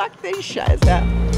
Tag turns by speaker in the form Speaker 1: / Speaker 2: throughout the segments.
Speaker 1: Fuck these shits
Speaker 2: up.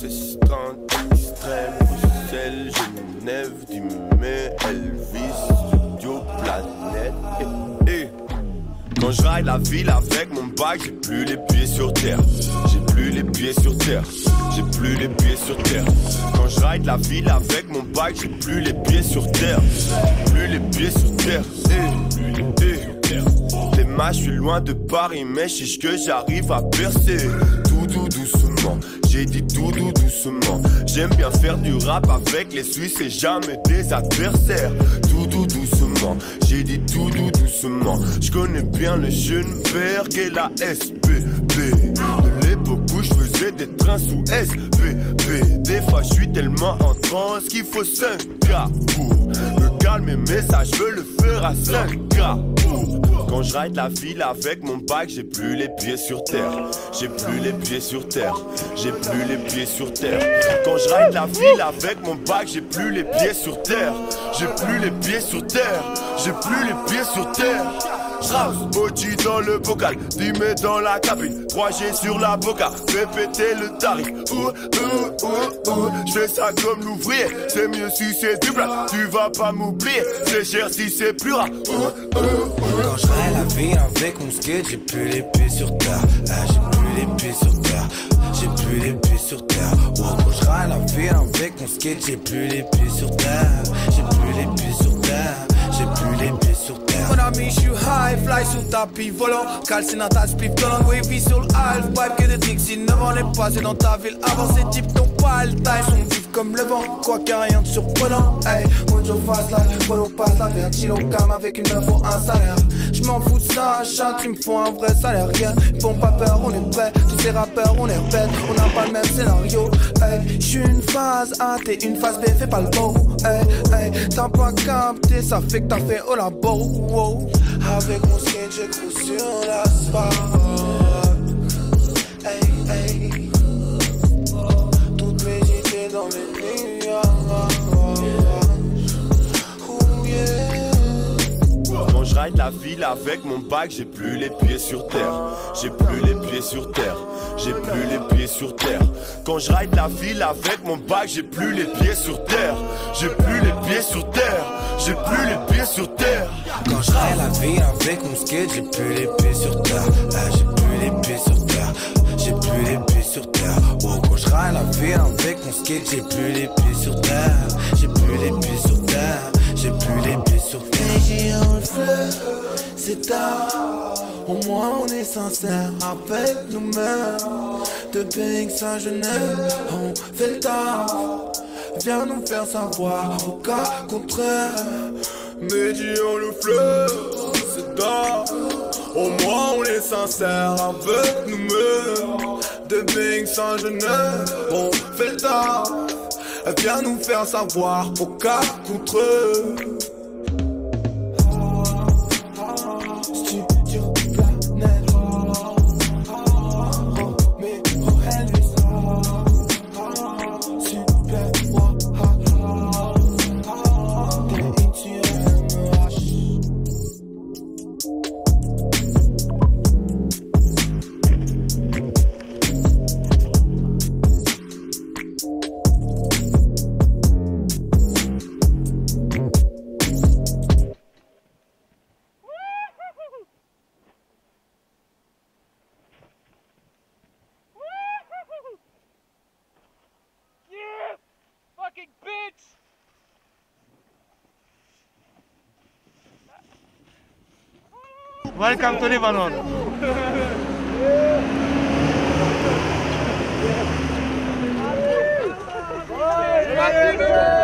Speaker 3: 16-30 Israël, Bruxelles, Genève, Dimé, Elvis, Studio, Planète et, quand je ride la ville avec mon bac, j'ai plus les pieds sur terre. J'ai plus les pieds sur terre. J'ai plus les pieds sur terre. Quand je ride la ville avec mon bac, j'ai plus les pieds sur terre. Plus les pieds sur terre. Eh, eh. Les matchs, je suis loin de Paris, mais je que j'arrive à percer. Tout doucement. J'ai dit tout doucement. J'aime bien faire du rap avec les Suisses et jamais des adversaires. Tout doucement. J'ai dit tout doucement. Je connais bien le jeune père et la SPB. De l'époque où je faisais des trains sous SPB. Des fois je suis tellement en transe qu'il faut 5 gars pour me calmer, mais ça je veux le faire à 5 gars. Quand je ride la ville avec mon bac, j'ai plus les pieds sur terre. J'ai plus les pieds sur terre. J'ai plus les pieds sur terre. Quand je ride la ville avec mon bac, j'ai plus les pieds sur terre. J'ai plus les pieds sur terre. J'ai plus les pieds sur terre. Strauss, Mochi dans le bocal, Dimé dans la cabine, 3G sur la boca, fais péter le tarif. Ouh, ouh, ouh, ouh, je fais ça comme l'ouvrier, c'est mieux si c'est du plat, tu vas pas m'oublier, c'est cher si c'est plus rare. Ouh, ouh.
Speaker 4: Vie avec mon skate, j'ai plus les pieds sur terre. J'ai plus les pieds sur terre. J'ai plus les pieds sur terre. Quand je la vie avec mon skate, j'ai plus les pieds sur terre. J'ai plus les pieds sur terre. J'ai plus les pieds sur terre.
Speaker 5: Mon ami, je suis high, fly sous tapis volant. Calcine dans ta spliff, collant, wavy sur le half pipe. Que des tricks, 9 ans est passé dans ta ville. Avant ces types n'ont pas le time, sont vifs comme le vent. Quoi a rien de surprenant. Hey, Mojo fast life, Polo passe la vers Chilo cam avec une pour un salaire. Je m'en fous de ça, chat, ils me font un vrai salaire. Yeah, font pas peur, on est prêts. Tous ces rappeurs, on est bêtes, on n'a pas le même scénario. Hey, je suis une phase A, t'es une phase B, fais pas le beau. Hey, hey, t'as pas capté, ça fait que t'as fait au labo. Wow. Avec mon skate, j'écroule sur l'asphalte. Hey, hey. Toutes mes idées dans mes
Speaker 3: je ride la ville avec mon bac, j'ai plus les pieds sur terre. J'ai plus les pieds sur terre. J'ai plus les pieds sur terre. Quand je ride la ville avec mon bac, j'ai plus les pieds sur terre. J'ai plus les pieds sur terre. J'ai plus les pieds sur terre.
Speaker 4: Quand je rêve la vie avec mon skate, j'ai plus les pieds sur terre. Ah, j'ai plus les pieds sur terre. J'ai plus les pieds sur terre. Oh, quand je rêve la vie avec mon skate, j'ai plus les pieds sur terre. J'ai plus les pieds sur terre. J'ai plus les pieds sur terre.
Speaker 5: En fleur, c'est tard. Au moins on est sincère avec nous-mêmes. De Banks à Genève, on fait le taf. Viens nous faire savoir au cas contraire. Médian le fleur, c'est tard. Au moins on est sincère avec nous-mêmes. De Banks à Genève, on fait le taf. Viens nous faire savoir au cas contre Studio
Speaker 6: Welcome to Lebanon.
Speaker 2: Happy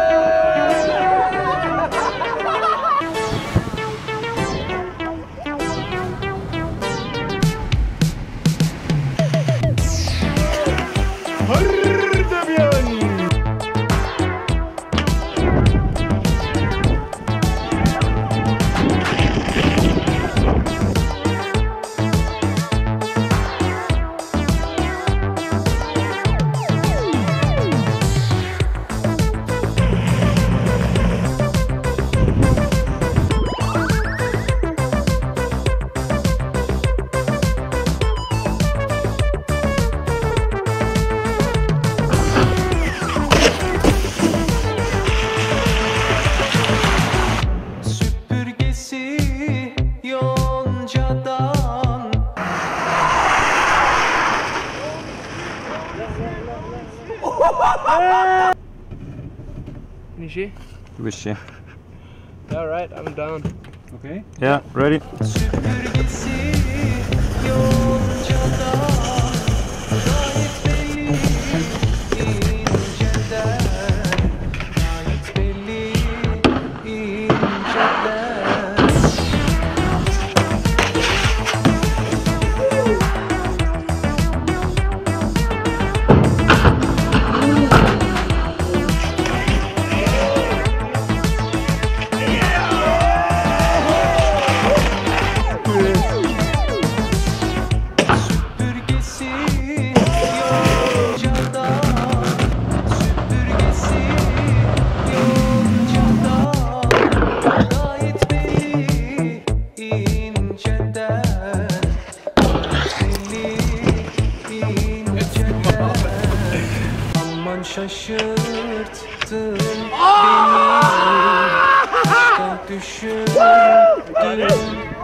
Speaker 6: Finishie?
Speaker 2: Finishie. Yeah, I'm down.
Speaker 7: Okay?
Speaker 6: Yeah, ready.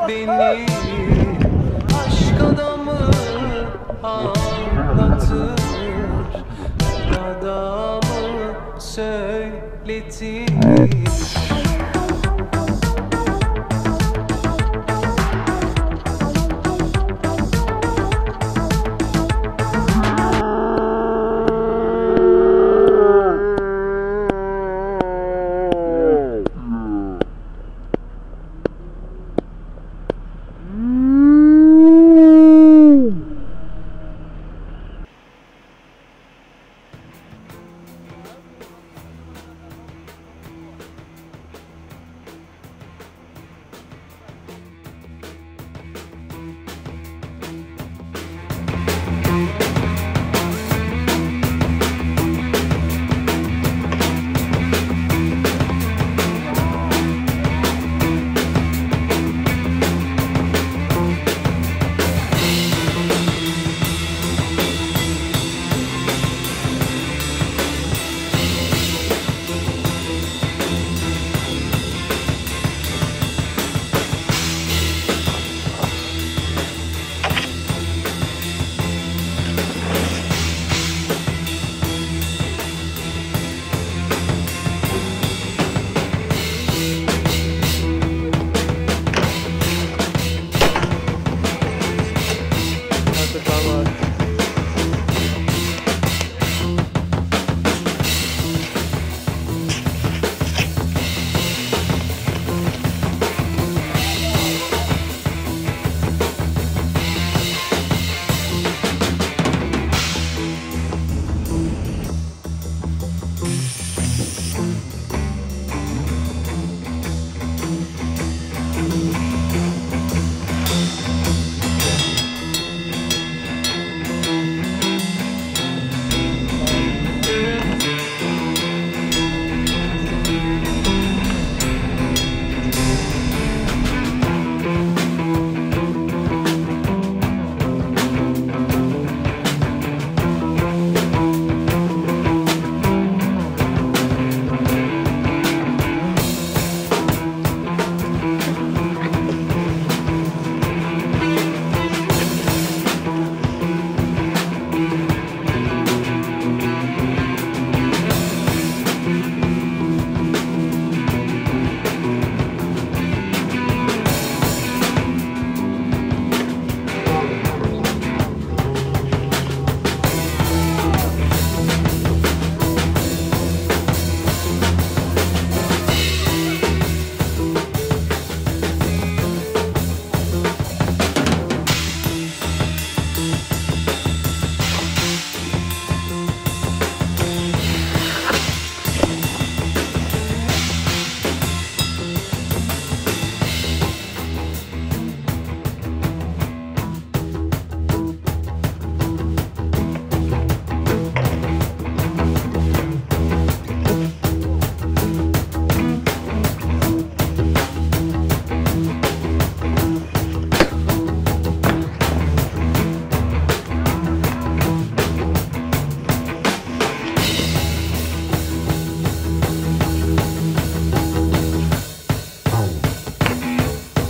Speaker 8: Beni. Aşk adamı anlatır. Adamı söyletir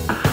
Speaker 8: Bye.